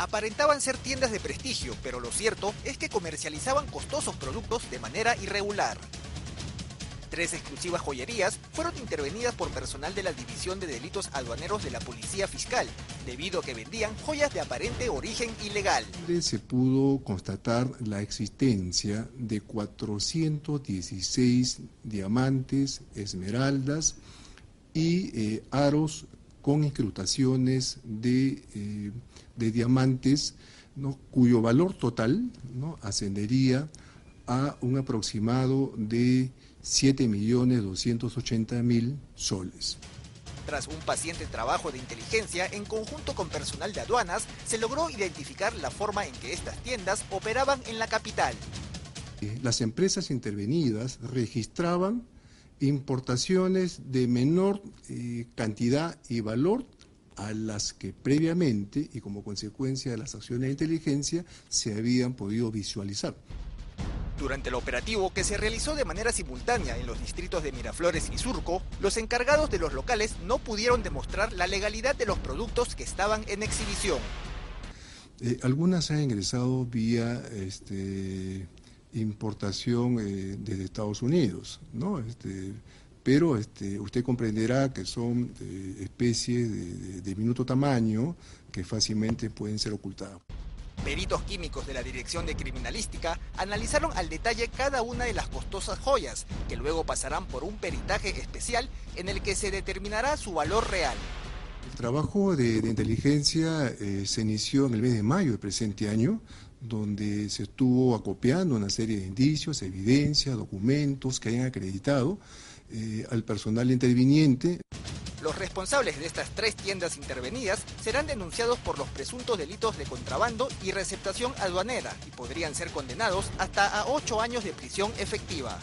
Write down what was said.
Aparentaban ser tiendas de prestigio, pero lo cierto es que comercializaban costosos productos de manera irregular. Tres exclusivas joyerías fueron intervenidas por personal de la División de Delitos Aduaneros de la Policía Fiscal, debido a que vendían joyas de aparente origen ilegal. Se pudo constatar la existencia de 416 diamantes, esmeraldas y eh, aros con incrustaciones de, eh, de diamantes, ¿no? cuyo valor total ¿no? ascendería a un aproximado de 7.280.000 soles. Tras un paciente trabajo de inteligencia en conjunto con personal de aduanas, se logró identificar la forma en que estas tiendas operaban en la capital. Eh, las empresas intervenidas registraban importaciones de menor eh, cantidad y valor a las que previamente y como consecuencia de las acciones de inteligencia se habían podido visualizar. Durante el operativo, que se realizó de manera simultánea en los distritos de Miraflores y Surco, los encargados de los locales no pudieron demostrar la legalidad de los productos que estaban en exhibición. Eh, algunas han ingresado vía este, importación eh, desde Estados Unidos, ¿no? Este, pero este, usted comprenderá que son eh, especies de, de, de minuto tamaño que fácilmente pueden ser ocultadas. Peritos químicos de la Dirección de Criminalística analizaron al detalle cada una de las costosas joyas, que luego pasarán por un peritaje especial en el que se determinará su valor real. El trabajo de, de inteligencia eh, se inició en el mes de mayo del presente año, donde se estuvo acopiando una serie de indicios, evidencias, documentos que hayan acreditado eh, al personal interviniente. Los responsables de estas tres tiendas intervenidas serán denunciados por los presuntos delitos de contrabando y receptación aduanera y podrían ser condenados hasta a ocho años de prisión efectiva.